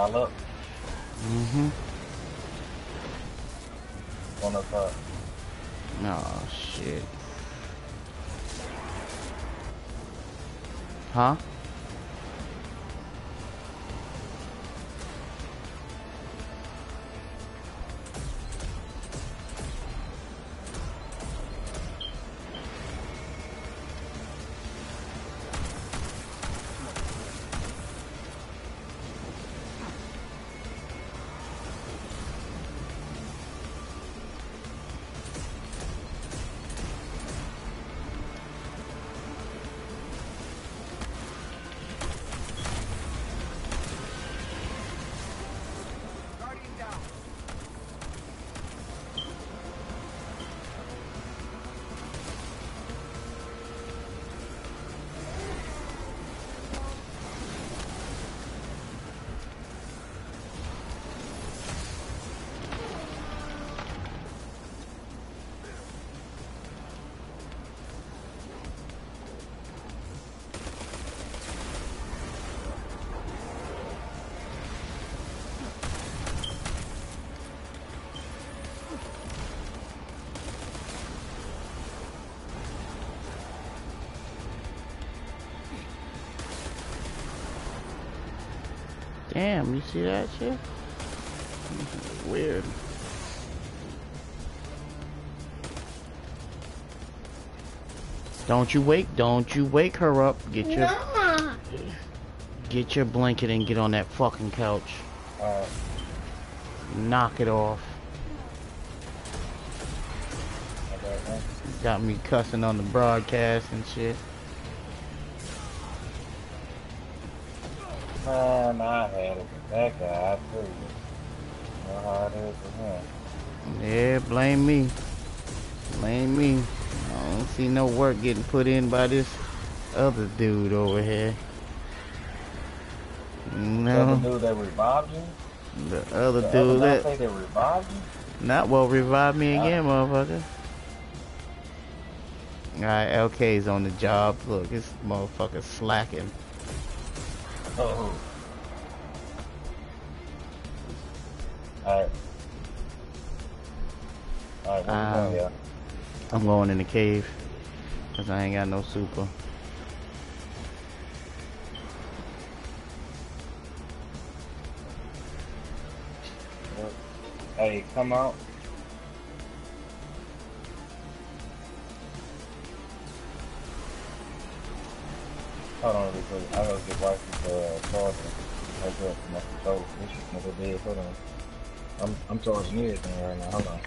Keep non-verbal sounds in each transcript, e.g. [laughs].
Y'all up? Mm-hmm. One up top. Oh, shit. Huh? Damn, you see that shit? Weird. Don't you wake, don't you wake her up. Get your No. get your blanket and get on that fucking couch. Alright. Knock it off. Got me cussing on the broadcast and shit. Man, I had it with that guy, I tell you. Know how it is with him. Yeah, blame me. Blame me. I don't see no work getting put in by this other dude over here. The No, other dude that revived you? the other The dude other that revived you? not well revive me again, motherfucker. Alright, LK's on the job. Look, this motherfucker slacking. Oh. Alright. Alright, where Um, you going, yeah? I'm going in the cave. Cause I ain't got no super. Hey, come out. Hold on real. I gotta get wife's uh, charger. Hook up my control. This is my dead. Hold on. I'm I'm charging everything right now. Hold on.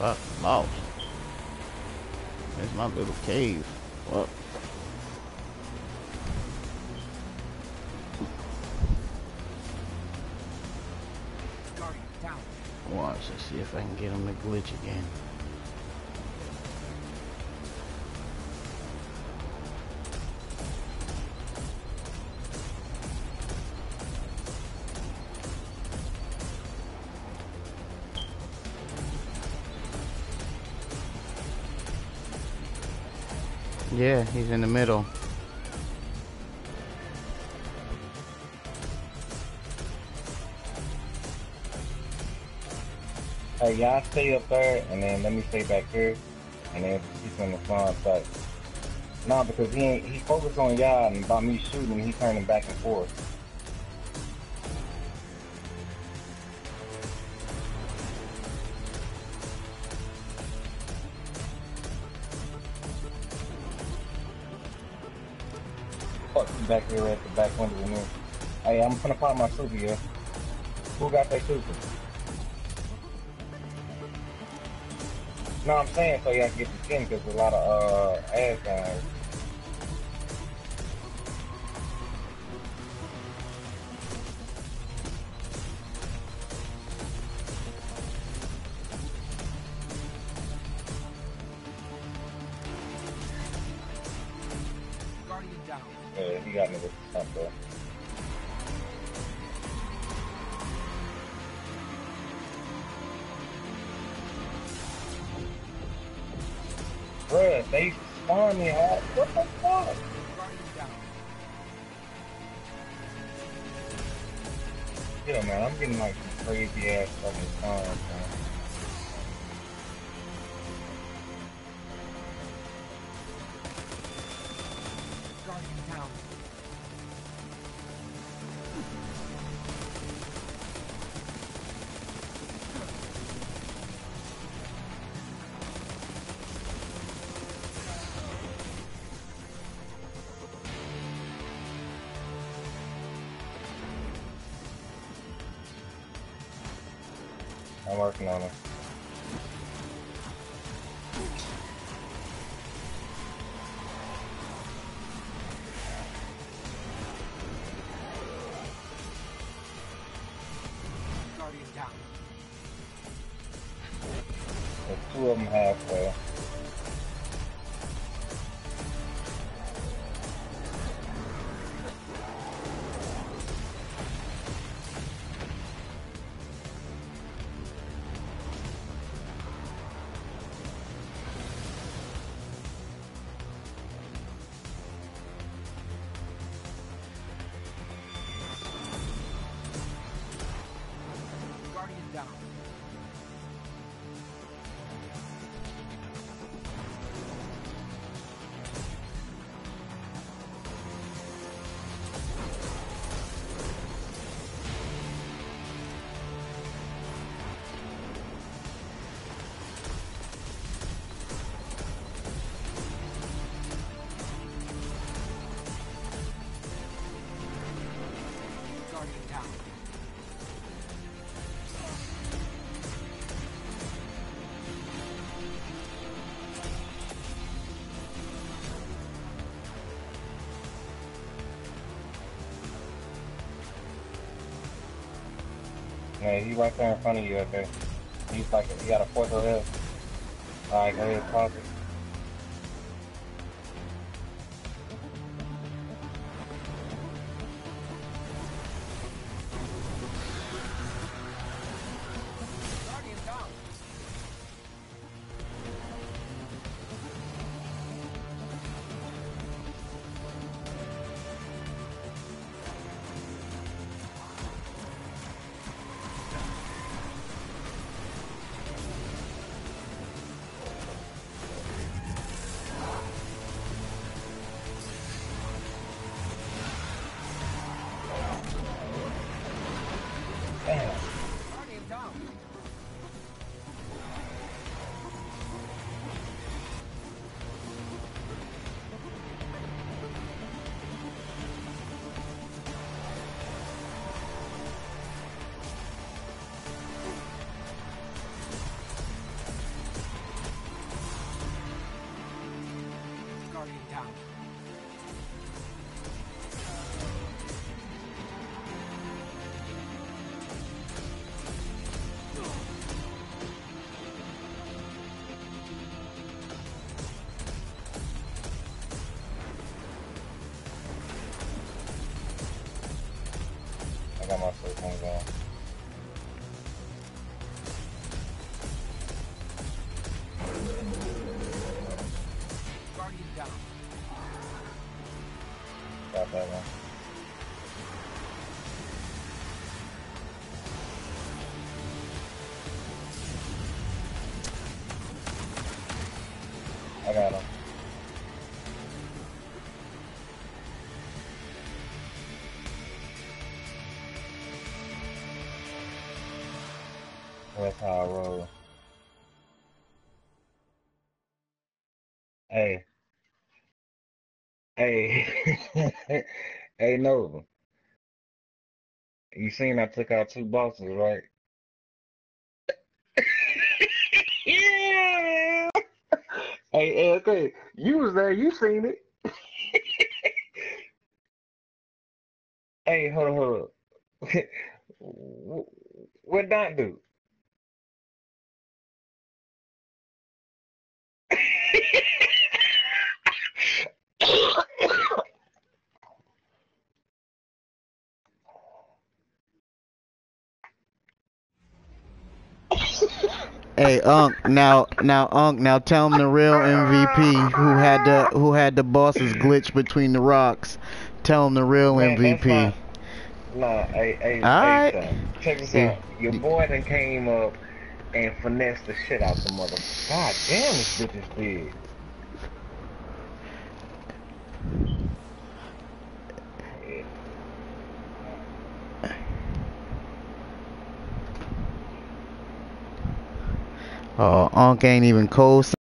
Fuck, lost. There's my little cave. Well, watch. Let's see if I can get him to glitch again. Yeah, he's in the middle. Hey, y'all stay up there, and then let me stay back here, and then he's gonna spawn back. Nah, because he ain't, he focused on y'all and about me shooting, he turning back and forth. You back here at the back window with me. Hey, I'm gonna pop my super here. Who got that super? No, I'm saying so y'all can get the skin because there's a lot of uh ass guys. Yeah, he got me with. Bruh, they spawned me hard. What the fuck? Yeah, man, I'm getting like some crazy ass fucking spawns, man. Working on it. Guardian down. There's two of them halfway. Yeah, he right there in front of you, okay? He's like, he got a fourth of his. Alright, go ahead, pause it. got my first one going. Got that one. I got him. Roll. Hey, hey, [laughs] hey, Nova. You seen I took out two bosses, right? [laughs] Yeah. Hey, okay. You was there. You seen it. [laughs] Hey, hold on, hold on. Wh- What Don do? Hey, Unc. Now, now, Unc. Now, tell him the real MVP who had the who had the bosses glitch between the rocks. Tell him the real Man, MVP. Nah, hey, hey, Alright. hey, son. Check this Yeah. out. Your boy done came up and finesse the shit out the mother. God damn, this bitch is big. Oh, Unc ain't even cold.